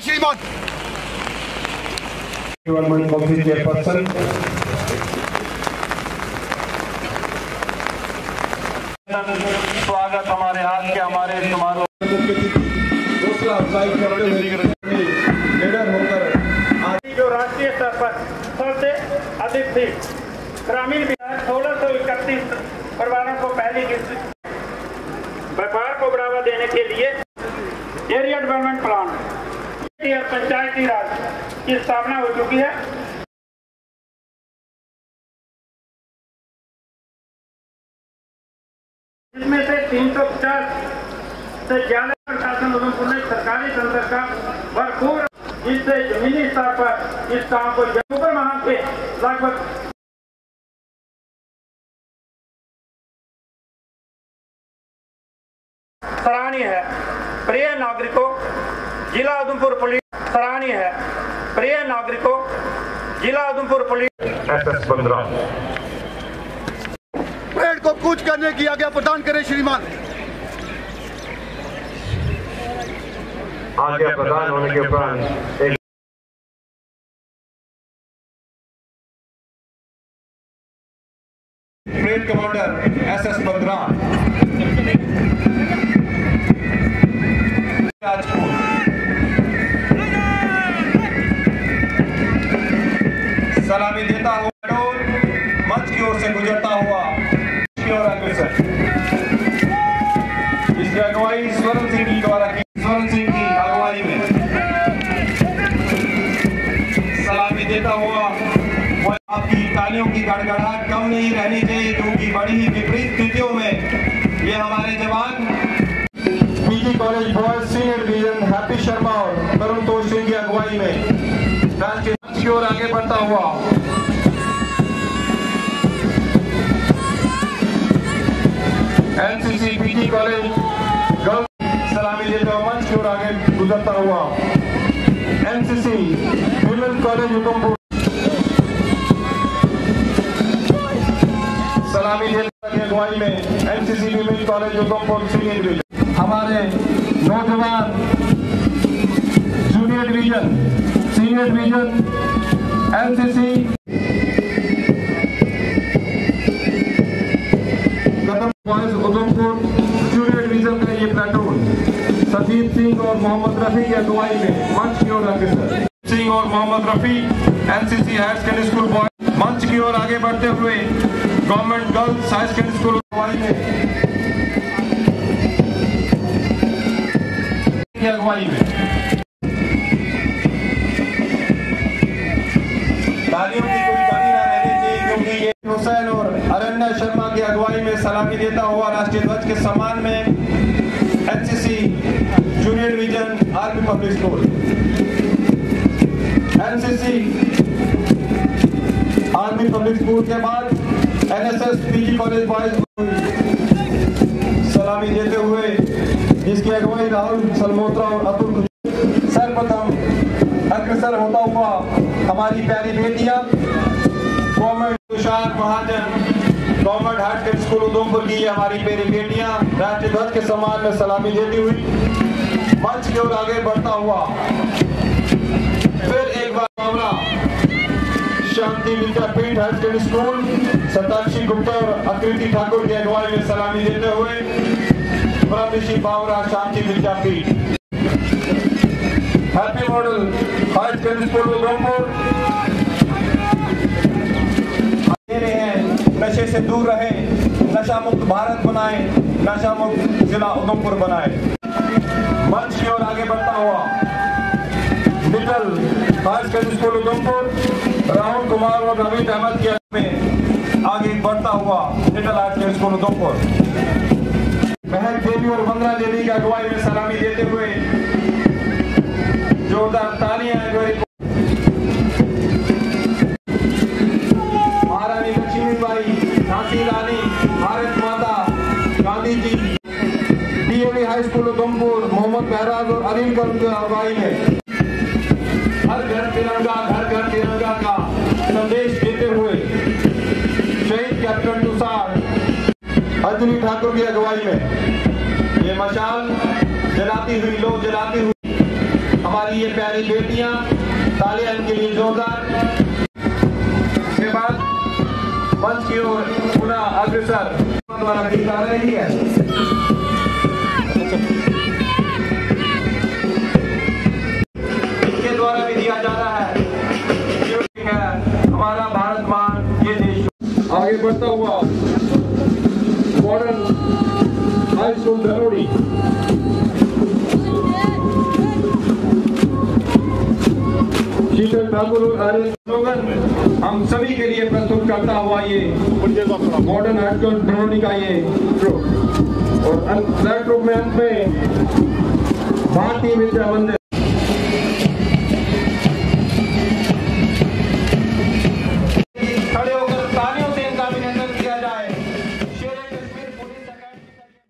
श्रीमान government council chairperson स्वागत हमारे आज के हमारे समारोह होकर आज जो राष्ट्रीय स्तर पर सबसे अधिक थी ग्रामीण विकास सोलह सौ इकतीस परिवारों को पहली किस्त व्यापार को बढ़ावा देने के लिए एरिया डेवलपमेंट प्लान और पंचायती राज की स्थापना हो चुकी है। इसमें से तीन सौ पचास से ज़्यादा प्रशासन उधमपुर सरकारी तंत्र का भरपूर जिससे जमीनी स्तर पर इस काम को जम्मू महा के लगभग सराहनीय है। प्रिय नागरिकों जिला उधमपुर पुलिस सराहनीय है। प्रिय नागरिकों जिला उधमपुर पुलिस एस एस पंद्रह परेड को कूच करने की आज्ञा प्रदान करें श्रीमान। आज्ञा प्रदान होने के उपरांत एक कमांडर एस एस पंद्रह राजपूत सलामी देता हुआ मंच की ओर से गुजरता हुआ इसकी अगुवाई स्वर्ण सिंह की द्वारा की, स्वर्ण सिंह की अगुवाई में। सलामी देता हुआ आपकी तालियों की गड़गड़ाहट कम नहीं रहनी चाहिए, क्योंकि बड़ी ही विपरीत स्थितियों में ये हमारे जवान। PG college boys senior division, Happy Sharma और तरुण की ओर आगे बढ़ता हुआ। एनसीसी पीजी कॉलेज गर्ल्स सलामी देते हुए मंच की ओर आगे गुजरता हुआ। NCC women's college, Udhampur. सलामी देते की अगुवाई में NCC women's college, Udhampur senior division. हमारे नौजवान junior division, senior division NCC boys Udhampur junior division का ये प्लाटून सजीद सिंह और मोहम्मद रफी अगुवाई में मंच की ओर अग्रसर सिंह और Mohammad Rafi NCC higher secondary school boy मंच की ओर आगे बढ़ते हुए government girls higher secondary school अगुवाई में। अगुवाई में। तालियों की कोई कमी ना रहनी चाहिए क्योंकि ये हुसैन और अरण्या शर्मा की अगुवाई में सलामी देता हुआ राष्ट्रीय ध्वज के सम्मान में NCC junior division army public school NCC army public school के बाद एनएसएस पीजी कॉलेज बॉयज़ सलामी देते हुए जिसकी अगुवाई राहुल सलमोत्रा और अतुल सर्वप्रथम अग्रसर होता हुआ हमारी प्यारी बेटियाँ, government Tushar Mahajan higher secondary school Udhampur की हमारी प्यारी बेटियाँ राष्ट्रीय ध्वज के सम्मान में सलामी देती हुई मंच की ओर आगे बढ़ता हुआ फिर एक बार मामला। Shanti Vidyapeeth higher secondary school, Satakshi Gupta और आकृति ठाकुर की अगुवाई में सलामी देते हुए, Brahmrishi Bawra Shanti Vidyapeeth Happy model higher secondary school दे रहे नशे से दूर रहे नशा मुक्त भारत बनाए नशा मुक्त जिला उधमपुर बनाए। मंच की ओर आगे बढ़ता हुआ middle higher secondary school Udhampur Rahul Kumar और नवीद अहमद के में आगे बढ़ता हुआ middle higher secondary school Udhampur Mahak Devi और वंदना देवी की अगुवाई में सलामी देते हुए जोरदार तालियाँ हैं Jhansi Rani Bharat Mata Gandhi ji DAV high school Udhampur Mohammad Maharaj और अनिल की अगुवाई में हर घर तिरंगा घर घर तिरंगा का संदेश देते हुए शहीद कैप्टन ठाकुर की अगुवाई में ये मशाल जलाती हुई लोग जलाती हुई हमारी ये प्यारी बेटियाँ, तालियाँ इनके लिए जोरदार। इसके बाद मंच की ओर पुनः अग्रसर द्वारा गीत आ रही है। है। बढ़ता हुआ modern high school Dhanori Sheetal Thakur Arya slogan हम सभी के लिए प्रस्तुत करता हुआ ये मॉडर्न स्कूल का ये और अंत में भारतीय विद्या मंदिर।